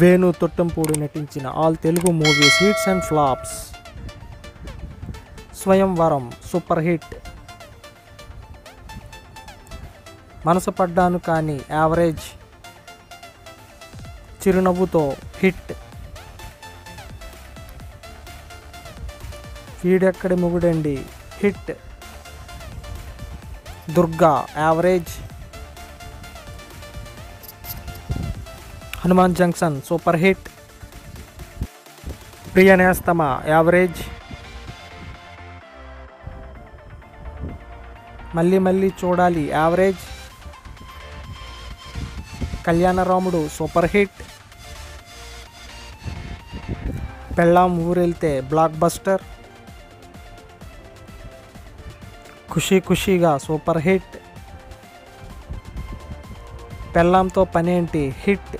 వేణు తొట్టంపూడి నటించిన all Telugu movies hits and flops. Swayamvaram super hit. Manasu Paddanu Kaani average Chirunavvutho hit. Veedekkadi Mogudandi? Hit. Durga average Hanuman junction super hit Priya Nesthama average Malli Malli Chudali average Kalyanaramudu super hit Pellam Oorelthe blockbuster Khushi Khushiga super hit Pellamtho Panenti hit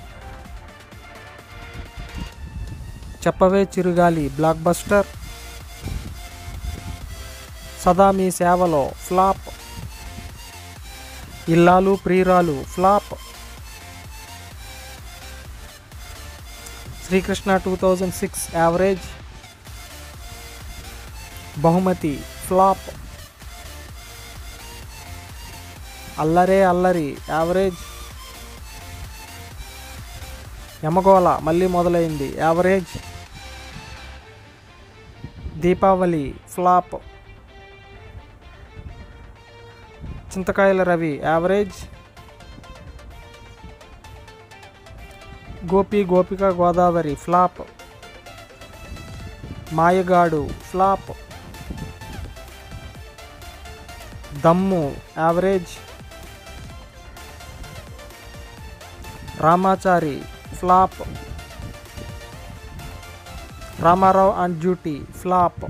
Cheppave Chirugali block buster Sada Mee సేవలో flop. Illalu Priyuralu flop. Srikrishna two thousand six average. Bahumathi flop. Allare Allari average. Yamagola Malli Modalaindi average. Deepavali flop. Chintakayala Ravi average. Gopi Gopika Godavari flop. Mayagadu flop. Dammu average. Ramachari flop. Ramarao and duty flop